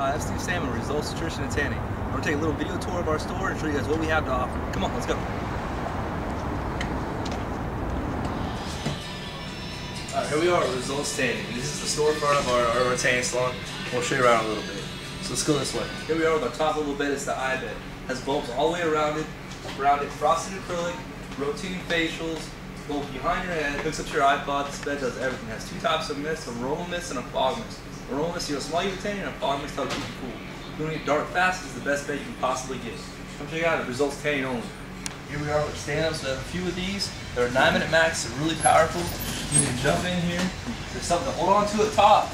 Uh, We're taking a little video tour of our store and show you guys what we have to offer. Come on, let's go. Here we are at Results Tanning. This is the storefront of our, our tanning salon. We'll show you around a little bit. So let's go this way. Here we are with our top little bed. It's the eye bed. Has bulbs all the way around it. Around it, frosted acrylic, rotating facials, bulb behind your head, hooks up to your iPod. This bed does everything. It has two types of mist, a roll mist and a fog mist. A roll mist, you'll smell you tanning, and a fog mist helps keep you cool. Want to dark fast, is the best bed you can possibly get. Come check it out. It results tanning only. Here we are with stand-ups. We have a few of these. They're a 9 minute max. They're really powerful. You can jump in here. There's something to hold on to at top.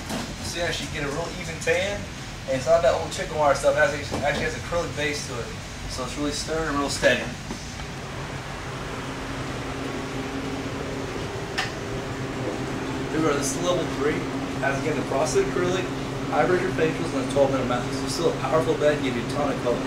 So you actually get a real even tan. And it's not that old chicken wire stuff. It actually, has acrylic base to it. So it's really stern and real steady. We are. This is level 3. Has again the frosted acrylic, hybrid facials, and a 12 minute max. So still a powerful bed. Give you a ton of color.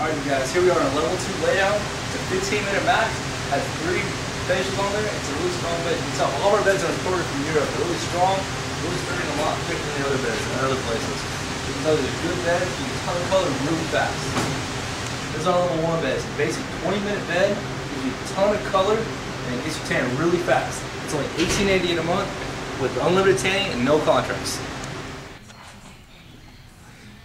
Alright you guys, here we are on a level 2 layout. It's a 15 minute max. Has three facials on there. It's a really strong bed. You can tell all of our beds are imported from Europe. They're really strong, really sturdy, a lot thicker than the other beds in other places. You can tell it's a good bed. You can tell the color really fast. This is our level 1 bed. It's a basic 20 minute bed. Gives you a ton of color and it gets you tan really fast. It's only $18.80 in a month with unlimited tanning and no contracts.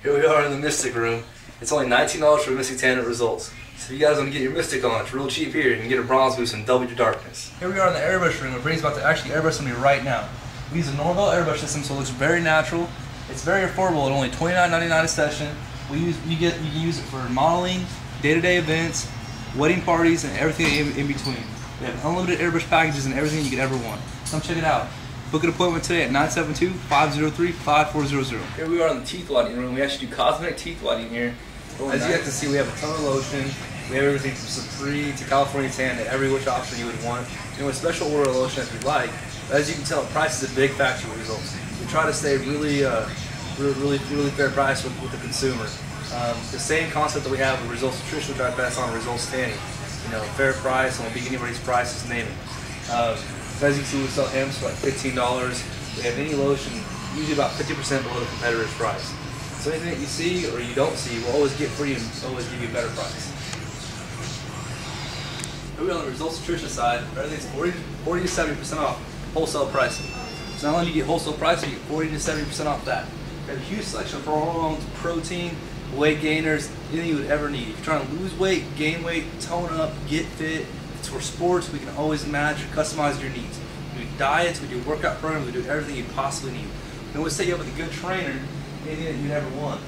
Here we are in the Mystic room. It's only $19 for Mystic Tan results. So if you guys want to get your Mystic on, it's real cheap here. You can get a bronze boost and double your darkness. Here we are in the airbrush room. where Brady's about to actually airbrush me right now. We use a Norvell airbrush system so it looks very natural. It's very affordable at only $29.99 a session. We use you get you can use it for modeling, day-to-day events, wedding parties, and everything in, in between. We have unlimited airbrush packages and everything you could ever want. Come check it out. Book an appointment today at 972-503-5400. Here we are in the teeth whitening room. We actually do cosmetic teeth whitening here. As you guys can see, we have a ton of lotion. We have everything from Supreme to California Tan to every which option you would want. You know, a special order lotion if you like. But as you can tell, price is a big factor with results. We try to stay really, uh, really, really, really fair price with, with the consumer. Um, the same concept that we have with Results Nutrition, we try to pass on Results Tanning. You know, fair price, won't be anybody's price, just name it. Um, as you can see, we sell hams for like $15. We have any lotion, usually about 50% below the competitor's price. So anything that you see or you don't see, we'll always get for you and always give you a better price. Moving on the Results Nutrition side, everything's 40, 40 to 70% off wholesale pricing. So not only do you get wholesale pricing, you get 40 to 70% off that. We have a huge selection of hormones, protein, weight gainers, anything you would ever need. If you're trying to lose weight, gain weight, tone up, get fit, it's for sports, we can always match or customize your needs. We do diets, we do workout programs, we do everything you possibly need. We always set you up with a good trainer, anything that you'd ever want.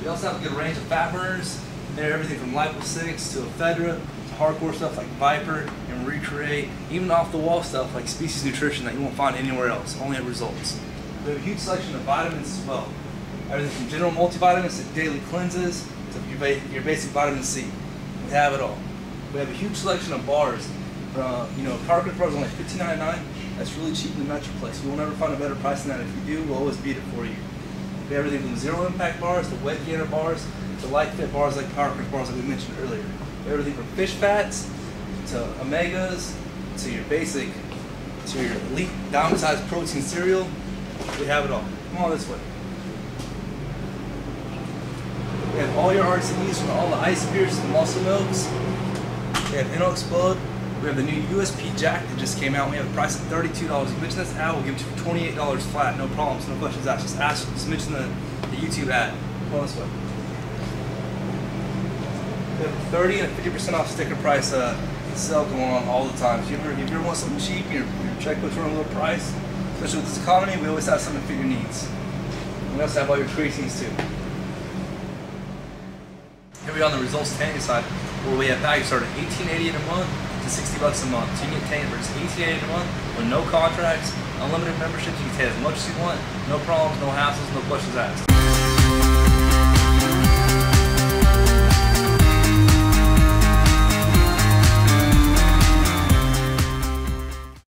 We also have a good range of fat burners. They're everything from Lipo6 to ephedra to hardcore stuff like Viper and Recreate, even off the wall stuff like Species Nutrition that you won't find anywhere else, only at Results. We have a huge selection of vitamins as well. Everything from general multivitamins to daily cleanses to your basic vitamin C. We have it all. We have a huge selection of bars. Uh, you know, carpet bars are only $15.99. That's really cheap in the Metroplex. You will never find a better price than that. If you do, we'll always beat it for you. We have everything from zero impact bars to wet gainer bars to light fit bars like power Grip bars like we mentioned earlier. Everything from fish fats to omegas to your basic to your elite Dymatize protein cereal. We have it all. Come on this way. We have all your RTEs from all the Isopures and muscle milks. We have NO-Xplode. We have the new USP Jack that just came out. We have a price of $32. You mention this ad, we'll give you for $28 flat. No problems, no questions asked. Just ask, just mention the, the YouTube ad. Come on this way. We have a 30 and 50% off sticker price uh, sale going on all the time. If you ever, if you ever want something cheap, your, your checkbook's run a little price, especially with this economy, we always have something to fit your needs. We also have all your creatines too. Here we are on the results tanning side, where we have packages starting at $18.80 in a month to 60 bucks a month. So you get tanning for just $18.80 a month with no contracts, unlimited memberships. You can tan as much as you want, no problems, no hassles, no questions asked.